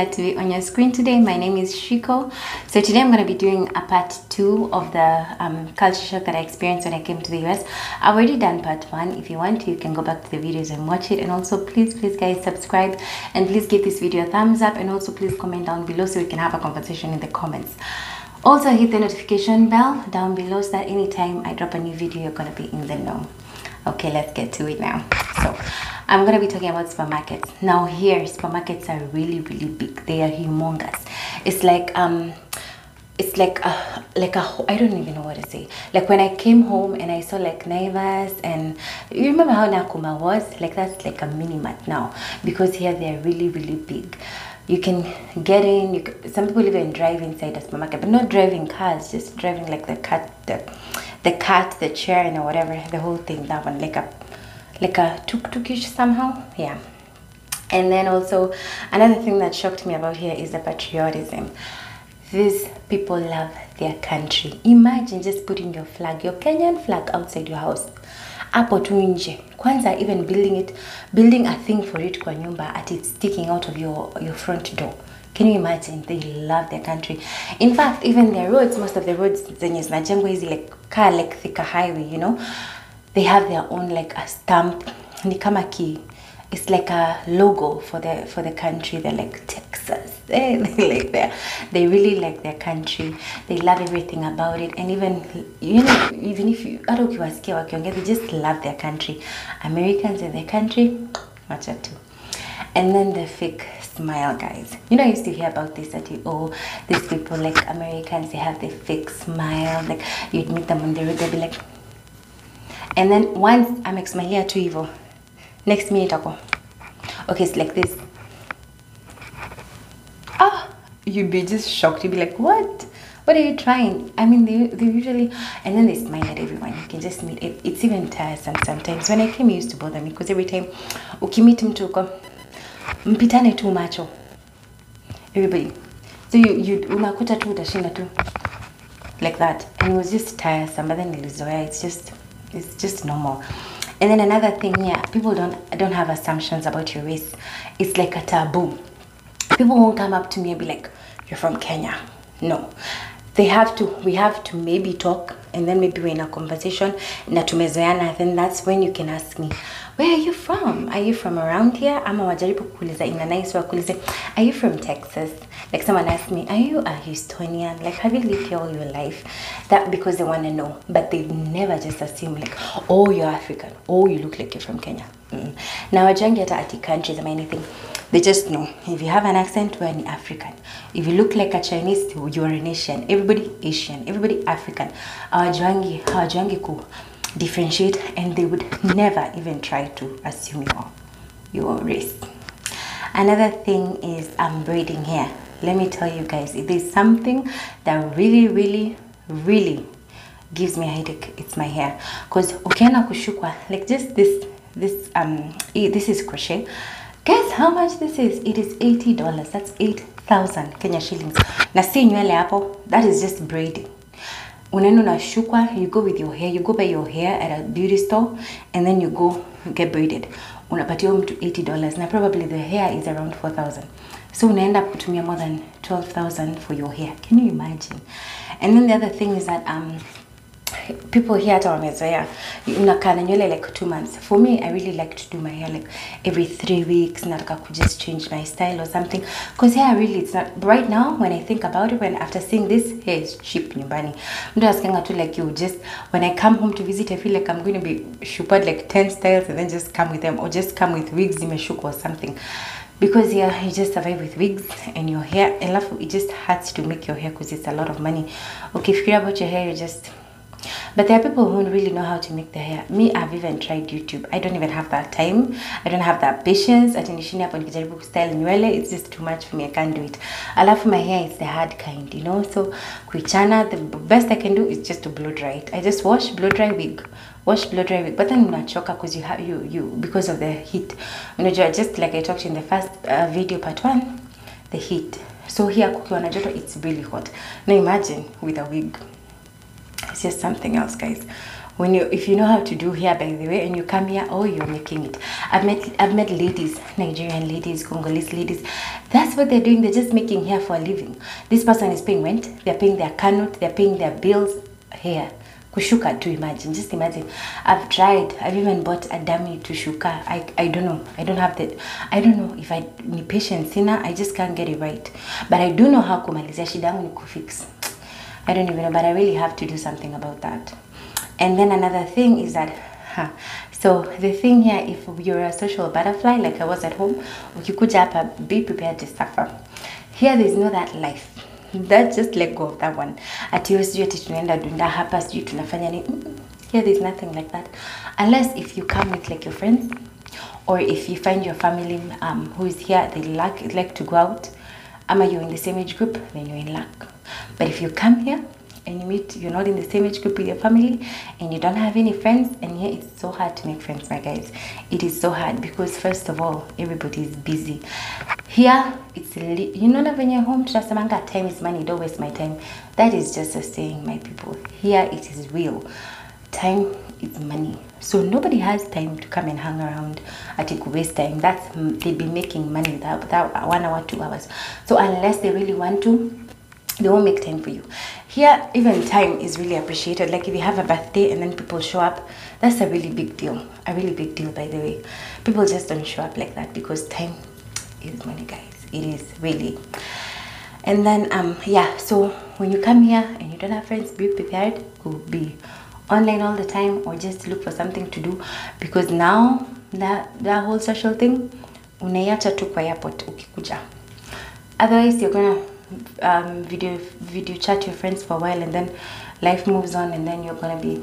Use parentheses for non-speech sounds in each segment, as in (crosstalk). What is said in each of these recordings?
To be on your screen today. My name is Ciiku. So today I'm going to be doing a part two of the um, culture shock that I experienced when I came to the US. I've already done part one. If you want to, you can go back to the videos and watch it. And also, please, please, guys, subscribe and please give this video a thumbs up. And also, please comment down below so we can have a conversation in the comments. Also, hit the notification bell down below so that anytime I drop a new video, you're going to be in the know. Okay, let's get to it now. So, I'm gonna be talking about supermarkets. Now here, supermarkets are really, really big. They are humongous. It's like um it's like a like a I don't even know what to say. Like when I came home and I saw like Naivas and you remember how Nakumatt was? Like that's like a mini mart now because here they're really, really big. You can get in. You can, some people even drive inside a supermarket, but not driving cars, just driving like the cat, the the cart, the chair, and whatever, the whole thing. That one, like a like a tuk-tukish somehow yeah. And then also another thing that shocked me about here is the patriotism. These people love their country. Imagine just putting your flag your kenyan flag outside your house. Hapo tu nje. Kwanza even building it building a thing for it kwa nyumba at it's sticking out of your your front door. Can you imagine? They love their country. In fact even their roads most of the roads zenye zinajengwa hizi like car like thicker highway you know they have their own like a stamp. Ni kama ki it's like a logo for the for the country. They're like texas. They, (laughs) they like their they really like their country. They love everything about it. And even you know even if you hata ukiwasikia wakiongea they just love their country. Americans in their country wacha tu. And then the fake smile guys. You know i used to hear about this that you oh these people like americans they have the fake smile. Like you'd meet them on the road they'd be like and then once amekismailia tu hivyo next minute ako. Okay it's like this. Ah you'd be just shocked. You'd be like what? What are you trying? I mean they, they usually and then they smile at everyone. You can just meet it, it's even tiresome sometimes. When i came it used to bother me because every time ukimit mtu uko mpitane tu macho everybody. So you, you unakuta tu tu. Like that. And it was just tiresome but then nilizoea it's just it's just normal. And then another thing here people don't don't have assumptions about your race. It's like a taboo. People won't come up to me and be like you're from kenya. No. They have to we have to maybe talk and then maybe we're in a conversation na tumezoeana then that's when you can ask me where are you from? Are you from around here? Ama wajaribu kuuliza ina nice way are you from texas? Like someone asked me are you a houstonian? Like have you lived here all your life? That because they want to know but they never just assume like oh you're african. Oh you look like you're from kenya. Mm. now wajangi hata ati countries or anything they just know. If you have an accent we're an african. If you look like a chinese you're an asian. Everybody asian. Everybody african. Hawajuangi hawajuangi ku differentiate and they would never even try to assume your, your race. Another thing is i'm braiding hair let me tell you guys if there's something that really really really gives me a headache. It's my hair. Because ukienda kushukwa like just this this um this is crochet guess how much this is? It is 80 dollars. That's 8000 kenya shillings. Na si nywele hapo. That is just braiding unaenda unashukwa you go with your hair. You go buy your hair at a beauty store and then you go get braided unapatia mtu 80 dollars. Na probably the hair is around 4000 so unaenda kutumia more than 12000 for your hair. Can you imagine? And then the other thing is that um people here hata wamezoea unakaa na nywele like two months? For me i really like to do my hair like every three weeks nataka ku just change my style or something. Because hair really it's not right now when i think about it when after seeing this hair is cheap nyumbani. Mtu asikanga tu like you just when i come home to visit i feel like i'm going to be shupat like 10 styles and then just come with them or just come with wigs zimeshukwa or something. Because yeah you just survive with wigs and your hair and it just hurts to make your hair because it's a lot of money. Okay if you care about your hair you just but there are people who really know how to make their hair. Me i've even tried youtube. I don't even have that time. I don't have that patience. I hapo nikijaribu kustyle nywele. It's just too much for me. I can't do it. Alafu my hair is the hard kind you know? So kuichana the best i can do is just to blow dry it. I just wash blow dry wig. Wash blow dry wig. But then unachoka because you have you you because of the heat. Unajua just like i talked in the first uh, video part one the heat. So here kukiwa na joto it's really hot. Now imagine with a wig it's just something else guys when you if you know how to do hair by the way and you come here oh you're making it i've met i've met ladies nigerian ladies congolese ladies That's what they're doing. They're just making hair for a living. This person is paying rent. They're paying their canut. They're paying their bills. Hair. Kushuka to imagine. Just imagine. I've tried. I've even bought a dummy to shuka. I, I don't know. I don't have the. I don't know if I need patience. Sina. I just can't get it right. But I do know how kumalizia shida ni kufix. I don't even know. But I really have to do something about that. And then another thing is that, huh, so the thing here, if you're a social butterfly like I was at home, ukikuja hapa, be prepared to suffer. Here there's no that life. That just let go of that one. Ati wewe sijui ati tunaenda dunda hapa, sijui tunafanya nini. Mm, Here there's nothing like that. Unless if you come with like your friends, or if you find your family um, who is here, they like like to go out, ama you're in the same age group, then you're in luck. But if you come here and you meet, you're not in the same age group with your family, and you don't have any friends, and here it's so hard to make friends, my guys. It is so hard because first of all, everybody is busy. Here, it's you know, when you're home, tunasemanga time is money. Don't waste my time. That is just a saying, my people. Here, it is real. Time is money. So nobody has time to come and hang around at a waste time. That's they'd be making money without, without one hour, two hours. So unless they really want to, they won't make time for you. Here, even time is really appreciated. Like if you have a birthday and then people show up, that's a really big deal. A really big deal, by the way. People just don't show up like that because time is money, guys. It is really. And then, um, yeah. So when you come here and you don't have friends, be prepared to be online all the time or just look for something to do because now that that whole social thing unaiacha tu kwa airport ukikuja otherwise you're gonna um, video video chat your friends for a while and then life moves on and then you're gonna be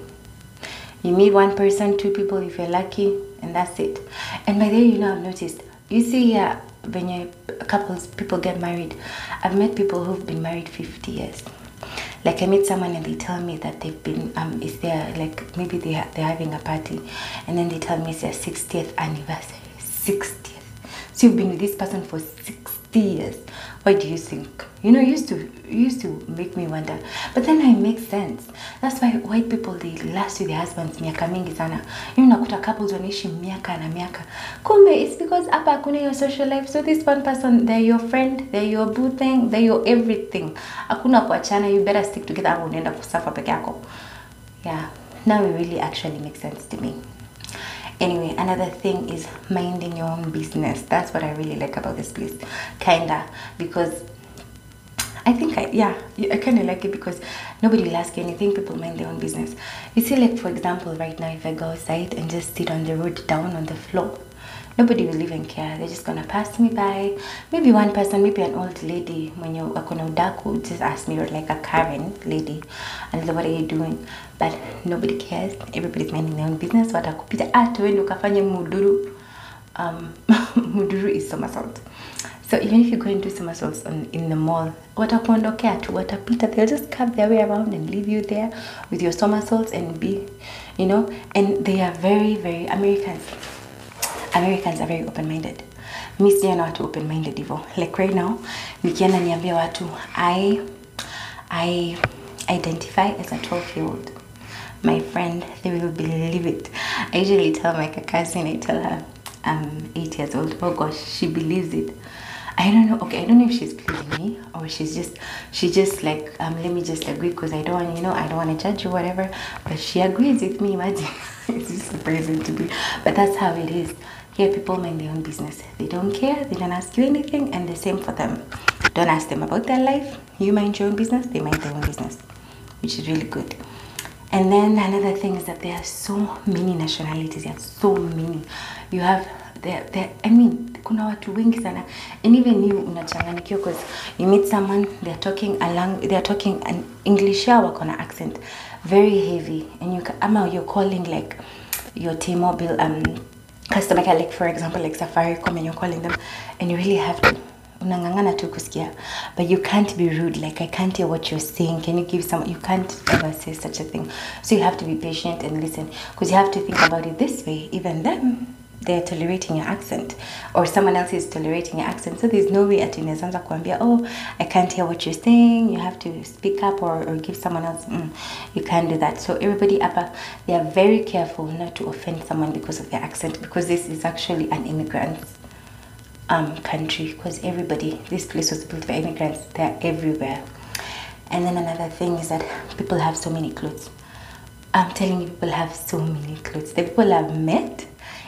you meet one person two people if you're lucky and that's it and by the way you know i've noticed you see here when you couples people get married i've met people who've been married 50 years like i meet someone and they tell me that they've been um is there like maybe they ha- they're having a party and then they tell me it's their 60th anniversary 60th so you've been with this person for 60 years. Why do you think? You know, used to used to make me wonder. But then I make sense. That's why white people they last with their husbands miaka mingi sana. You know, nakuta couples wanaishi miaka na miaka. Kumbe it's because hapa hakuna your social life. So this one person, they're your friend, they're your boo thing, they're your everything. Hakuna kuachana, you better stick together au unaenda kusafa peke yako. Yeah. Now it really actually makes sense to me. Anyway, another thing is minding your own business. That's what I really like about this place, kinda, because I think I yeah I kind of like it because nobody will ask you anything. People mind their own business. You see, like for example, right now, if I go outside and just sit on the road down on the floor, nobody will even care. They're just gonna pass me by. Maybe one person, maybe an old lady when you akona udaku, just ask me or like a Karen lady, and what are you doing? But nobody cares. Everybody's minding their own business. Watakupita ah, tuende ukafanye muduru. Um, (laughs) muduru is somersault. So even if you go into some somersaults on, in the mall, watakuondokea tu, watapita. They'll just cut their way around and leave you there with your somersaults and be, you know. And they are very, very Americans. Americans are very open-minded. Mi sijaona watu open-minded hivyo. Like right now, nikienda niambia watu I I identify as a 12-year-old. My friend, they will believe it. I usually tell my cousin, I tell her I'm eight years old. Oh gosh, she believes it. I don't know. Okay, I don't know if she's pleasing me or she's just she just like um let me just agree because I don't want you know I don't want to judge you whatever. But she agrees with me. Imagine (laughs) it's just surprising to me, but that's how it is. Here, people mind their own business. They don't care. They don't ask you anything, and the same for them. Don't ask them about their life. You mind your own business. They mind their own business, which is really good. And then another thing is that there are so many nationalities. There are so many. You have there, there. I mean, kuna watu wengi sana, and even you unachanganyikiwa because you meet someone they're talking along, they're talking an English yao wako na accent. Very heavy, and you ama you're calling like your T-Mobile um customer care, like for example, like Safaricom, and you're calling them, and you really have to unang'ang'ana tu kusikia. But you can't be rude like i can't hear what you're saying. Can you give some you can't ever say such a thing. So you have to be patient and listen. Because you have to think about it this way even them they're tolerating your accent or someone else is tolerating your accent so there's no way ati unawezaanza kuambia oh i can't hear what you're saying you have to speak up or, or give someone else mm, you can't do that so everybody upper they are very careful not to offend someone because of their accent because this is actually an immigrant um, country because everybody, this place was built for immigrants. They're everywhere. And then another thing is that people have so many clothes. I'm telling you, people have so many clothes. The people I've met,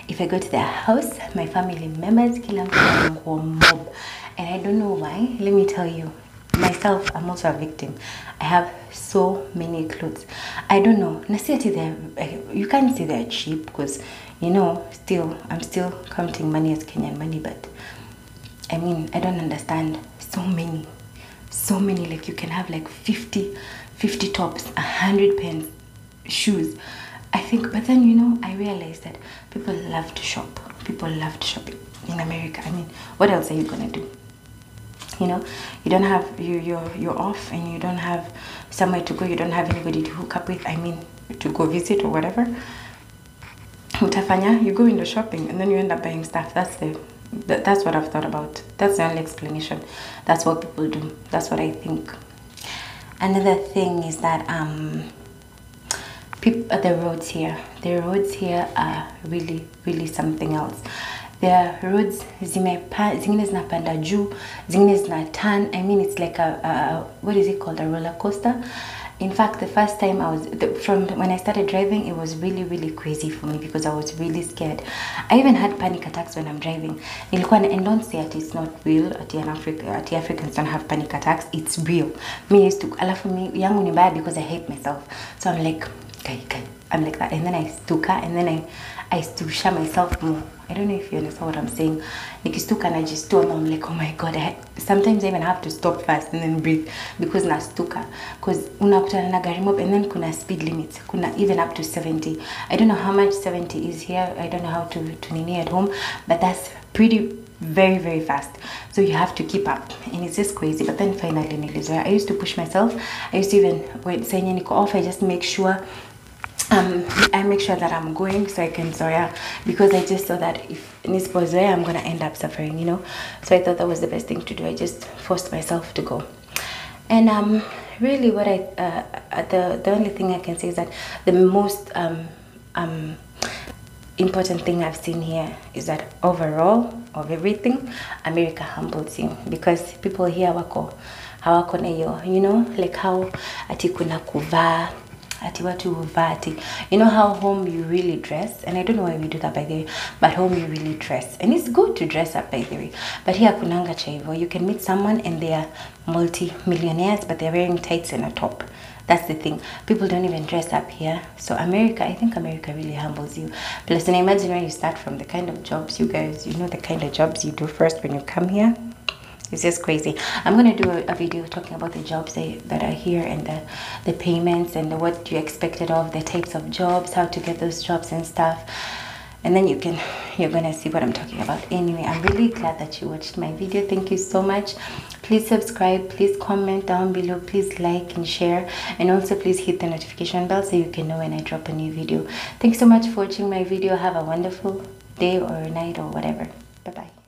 if I go to their house, my family members, kila mob. And I don't know why. Let me tell you, myself, I'm also a victim. I have so many clothes. I don't know. Nasiati, they're, you can't say they're cheap because, you know, still, I'm still counting money as Kenyan money, but I mean, I don't understand so many, so many. Like you can have like 50, 50 tops, 100 pens, shoes. I think, but then you know, I realized that people love to shop. People love to shop in America. I mean, what else are you gonna do? You know, you don't have you you're you're off and you don't have somewhere to go. You don't have anybody to hook up with. I mean, to go visit or whatever. Utafanya, you go into shopping and then you end up buying stuff. That's the that, that's what I've thought about. That's the only explanation. That's what people do. That's what I think. Another thing is that um, people, uh, the roads here, the roads here are really, really something else. There are roads zimepa, zingine zinapanda juu, zingine zina turn. I mean, it's like a, a what is it called, a roller coaster. In fact, the first time I was the, from when I started driving, it was really really crazy for me because I was really scared. I even had panic attacks when I'm driving. And don't say that it's not real. At an Africa, at Africans don't have panic attacks. It's real. Me used to. Alafu me yangu ni bad because I hate myself. So I'm like, okay, okay. I'm like that, and then I stuka, and then I I stusha myself more. I don't know if you understand what I'm saying. Nikistuka do and I'm like, oh my god. I, sometimes I even have to stop first and then breathe because nastuka. Because unakutana na gari mob and then kuna speed limits. Kuna even up to 70. I don't know how much 70 is here. I don't know how to, to nini at home. But that's pretty very very fast so you have to keep up and it's just crazy but then finally i used to push myself i used to even when saying niko off i just make sure um, I make sure that I'm going so I can Zoya because I just saw that if Nispo Zoya, I'm gonna end up suffering, you know. So I thought that was the best thing to do. I just forced myself to go. And um, really, what I uh, the the only thing I can say is that the most um, um, important thing I've seen here is that overall of everything, America humbles you because people here wako hawako na you know, like how ati kuna kuvaa ati watu huvaa ati you know how home you really dress? And i don't know why we do that by the way but home you really dress. And it's good to dress up by the way. But here kunanga cha hivyo you can meet someone and they are multi millionaires but they're wearing tights and a top. That's the thing. People don't even dress up here. So america i think america really humbles you. Plus and imagine when you start from the kind of jobs you guys you know the kind of jobs you do first when you come here it's just crazy. I'm gonna do a, a video talking about the jobs that, that are here and the, the payments and the, what you expected of the types of jobs, how to get those jobs and stuff. And then you can, you're gonna see what I'm talking about. Anyway, I'm really glad that you watched my video. Thank you so much. Please subscribe, please comment down below, please like and share. And also please hit the notification bell so you can know when I drop a new video. Thanks so much for watching my video. Have a wonderful day or night or whatever. Bye-bye.